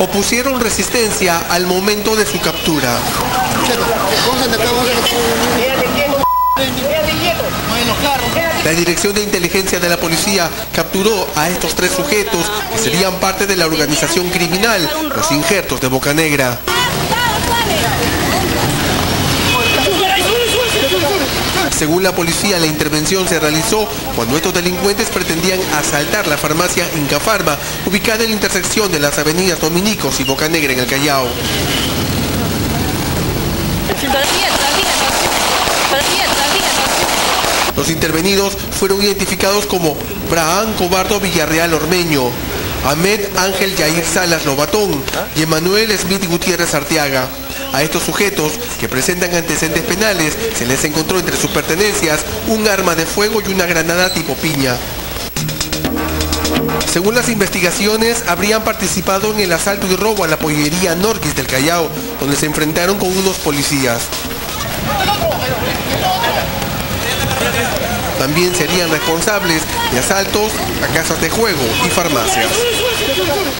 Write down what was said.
opusieron resistencia al momento de su captura. La Dirección de Inteligencia de la Policía capturó a estos tres sujetos que serían parte de la organización criminal Los Injertos de Boca Negra. Según la policía, la intervención se realizó cuando estos delincuentes pretendían asaltar la farmacia Inca Pharma, ubicada en la intersección de las avenidas Dominicos y Boca Negra en el Callao. Los intervenidos fueron identificados como Braham Cobardo Villarreal Ormeño, Ahmed Ángel Yair Salas Lobatón y Emanuel Smith Gutiérrez Arteaga. A estos sujetos, que presentan antecedentes penales, se les encontró entre sus pertenencias un arma de fuego y una granada tipo piña. Según las investigaciones, habrían participado en el asalto y robo a la pollería Norquis del Callao, donde se enfrentaron con unos policías. También serían responsables de asaltos a casas de juego y farmacias.